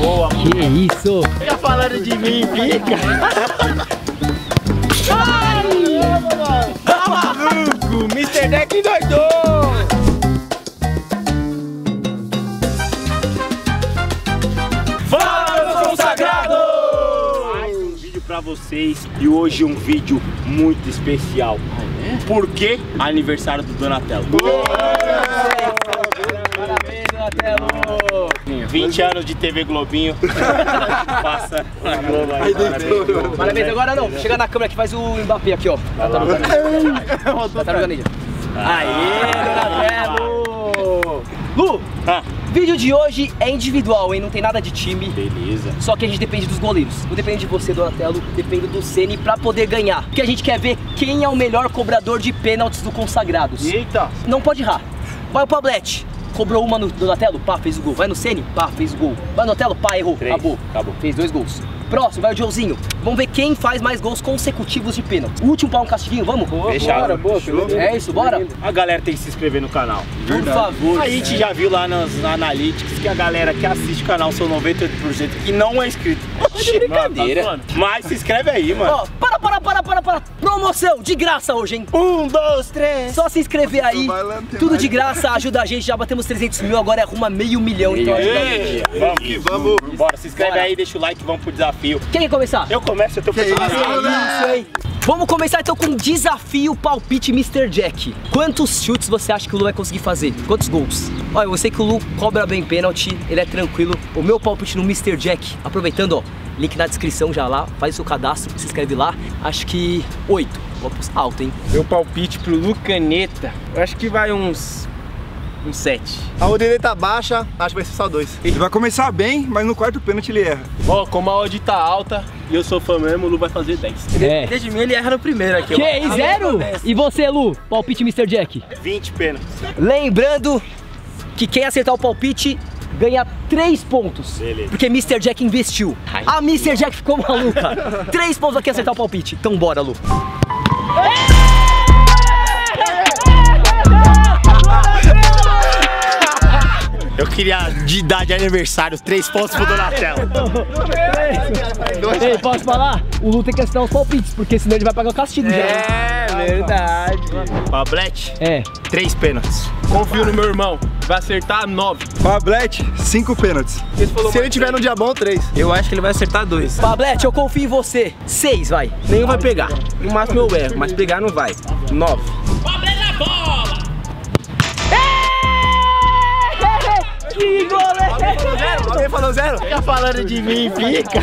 Boa, Que isso? Fica falando de mim, fica. Tá maluco? Mr. Deck endoidou. Fala, meus consagrados! Mais um vídeo pra vocês e hoje um vídeo muito especial. Porque aniversário do Donatello. Parabéns, Donatello! 20 anos de TV Globinho. Passa Globo aí. Parabéns. Parabéns, agora não. Chega na câmera que faz o Mbappé aqui, ó. Tartaruga Ninja. Tartaruga Ninja. Aê, Donatello! Lu, Ah, vídeo de hoje é individual, hein? Não tem nada de time. beleza. Só que a gente depende dos goleiros. Não depende de você, Donatello, depende do Ceni pra poder ganhar. Porque a gente quer ver quem é o melhor cobrador de pênaltis do Consagrados. Eita. Não pode errar. Vai o Pablete. Cobrou uma no Donatello, pá, fez o gol. Vai no Ceni, pá, fez o gol. Vai no Donatello, pá, errou. Três. Acabou. Acabou. Fez dois gols. Próximo, vai o Joãozinho. Vamos ver quem faz mais gols consecutivos de pênalti. Último pra um castiguinho, vamos? Fechado. boa, É isso, bora? A galera tem que se inscrever no canal. Por favor. A gente já viu lá nas analytics que a galera que assiste o canal são 98% que não é inscrito. Oxi, brincadeira. mano, tá. Mas se inscreve aí, mano. Ó, para, para, para, para, para. Promoção de graça hoje, hein? Um, dois, três. Só se inscrever aí. Tudo de graça, ajuda a gente. Já batemos 300 mil, agora é arruma meio milhão. Então ajuda a gente. Vamos, vamos. Bora, se inscreve Bora. aí, deixa o like, vamos pro desafio. Quem quer começar? Eu começo, eu tô Que isso? Isso, hein? Vamos começar então com um desafio palpite Mr. Jack. Quantos chutes você acha que o Lu vai conseguir fazer? Quantos gols? Olha, eu sei que o Lu cobra bem pênalti, ele é tranquilo. O meu palpite no Mr. Jack, aproveitando, ó, link na descrição já lá, faz o seu cadastro, se inscreve lá. Acho que oito. Vou alto, hein? Meu palpite pro Lucaneta, eu acho que vai uns. Uns 7. A odeia tá baixa, acho que vai ser só dois. Ele vai começar bem, mas no quarto pênalti ele erra. Ó, como a odd tá alta e eu sou fã mesmo, o Lu vai fazer 10. É. Desde mim ele erra no primeiro aqui. Que? Zero? E você, Lu? Palpite Mr. Jack? 20 pênaltis. Lembrando que quem acertar o palpite ganha 3 pontos. Beleza. Porque Mr. Jack investiu. A Mr. Jack ficou maluca. 3 pontos aqui acertar o palpite. Então bora, Lu. Eu queria de dar de aniversário 3 pontos pro Donatello. Ei, posso falar? O Lu tem que acertar os palpites, porque senão ele vai pagar o castigo já. É verdade. Pablete, É. 3 pênaltis. Confio no meu irmão, vai acertar 9. Pablete, cinco pênaltis. Se ele tiver no dia bom, três. Eu acho que ele vai acertar 2. Pablete, eu confio em você. 6, vai. Nenhum vai pegar. No máximo eu erro, mas pegar não vai. 9. Alguém falou zero? Fica falando de mim, fica.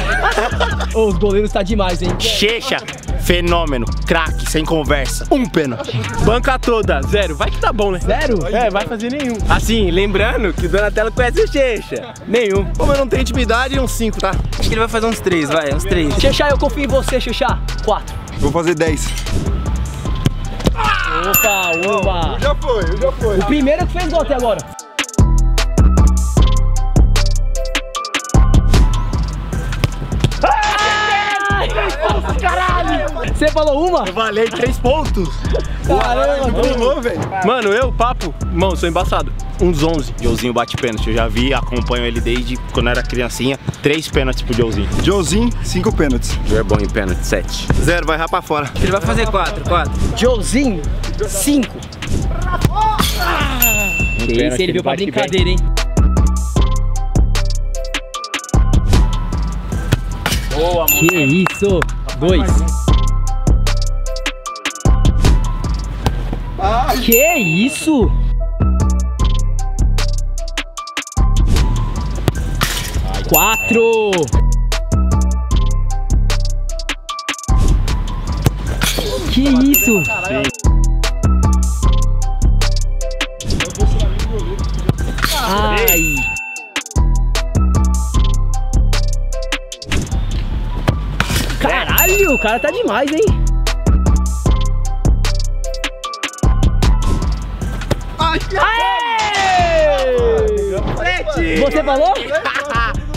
Ô, os goleiros tá demais, hein? Checha, fenômeno, craque, sem conversa. Um pênalti. Banca toda, zero. Vai que tá bom, né? Zero? É, vai fazer nenhum. Assim, lembrando que o Donatello conhece o Checha. Nenhum. Como eu não tenho intimidade, uns cinco, tá? Acho que ele vai fazer uns 3, vai, uns 3. Xexá, eu confio em você, Xexá. 4. Vou fazer 10. Opa, uma. Já foi, já foi. O primeiro que fez gol até agora. Você falou uma? Valei 3 pontos. Caramba, Pulou, velho. Mano, eu, papo, mano, sou embaçado. Uns 11. Joãozinho bate pênalti, eu já vi, acompanho ele desde quando era criancinha. 3 pênaltis pro Joãozinho. Joãozinho, cinco pênaltis. É bom em pênalti, 7. Zero, vai rapar fora. Ele vai fazer 4, 4. Joãozinho, 5. Que isso, ele veio pra brincadeira, hein? Boa, Que isso? 2. Que isso? Quatro. Que isso? Ai. Caralho, o cara tá demais, hein? Você falou?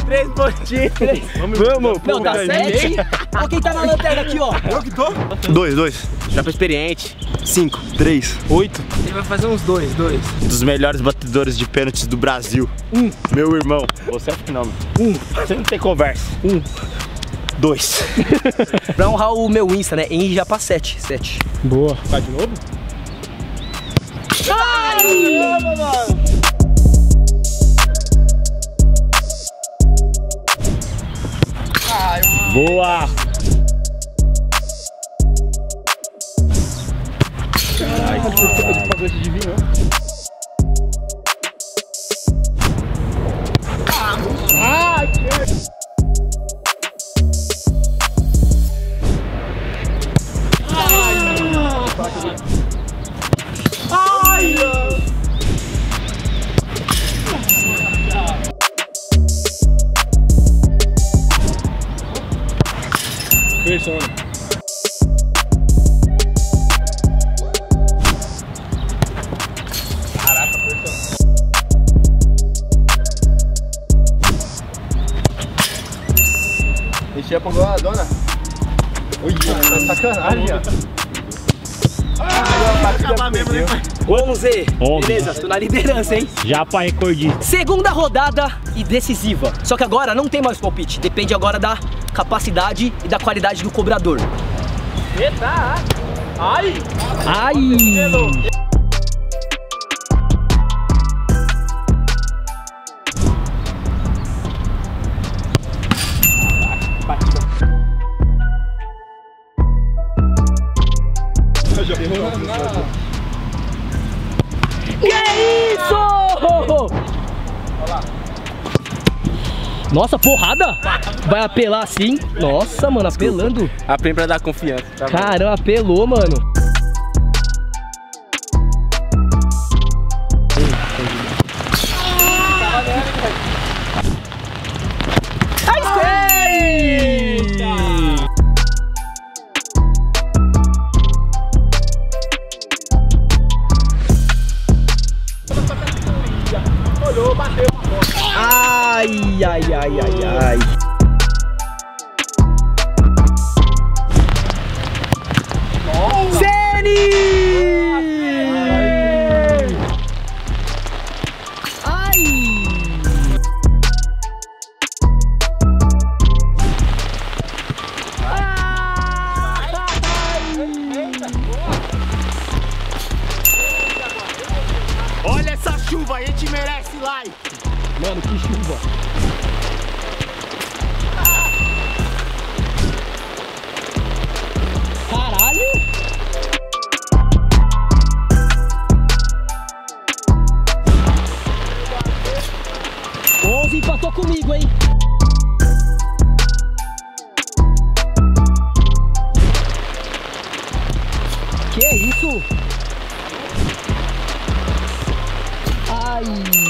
Três pontinhos. Vamos, vamos. Não, tá sete. Olha quem tá na lanterna aqui, ó. Eu que tô? Dois, dois. Já pra experiente. Cinco. Três. Oito. Ele vai fazer uns dois, dois. Um dos melhores bate- batedores de pênaltis do Brasil. Um. Meu irmão. Você é o fenômeno. Um. Você não tem conversa. Um. Dois. Pra honrar o meu Insta, né? Henry já pra 7. 7. Boa. Vai de novo? Boa. Persona. Mexia pra a dona. Ui, tá sacanagem, Acabar mesmo, né? 11. Onze. Beleza, tô na liderança, hein? Já pra recordista. Segunda rodada e decisiva. Só que agora não tem mais palpite. Depende agora da capacidade e da qualidade do cobrador. Eita! Ai! Ai! Que isso? Nossa, porrada? Vai apelar assim? Nossa, mano, apelando. Aprende pra dar confiança. Tá. Caramba, apelou, mano. Ai, ai, ai, ai, ai. Mano, que chuva. Caralho! Onze empatou comigo, hein? Que isso? Ai!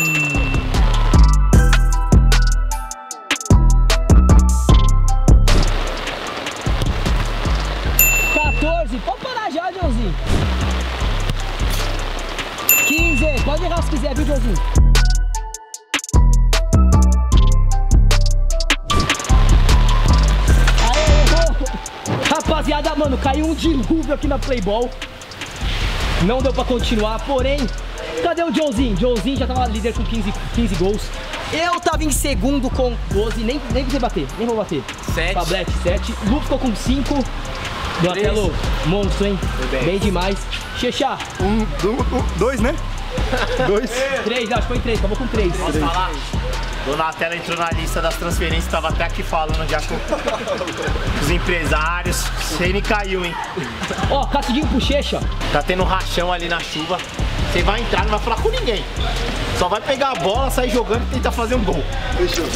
Mano, caiu um dilúvio aqui na Playball. Não deu pra continuar, porém, cadê o Joãozinho? Joãozinho já tava líder com 15, 15 gols. Eu tava em segundo com 12, nem, nem precisei bater, nem vou bater. Sete. Pablete, 7. Lu ficou com 5. Donatello, monstro, hein? bem. demais. Xexá, Um, um, dois, né? Dois. 3, acho que foi 3, acabou com 3. Posso falar? Donatella entrou na lista das transferências, tava até aqui falando já com os empresários. Ceni caiu, hein? Ó, caçudinho pro Checha. Tá tendo rachão ali na chuva. Você vai entrar, não vai falar com ninguém. Só vai pegar a bola, sair jogando e tentar fazer um gol. Fechou.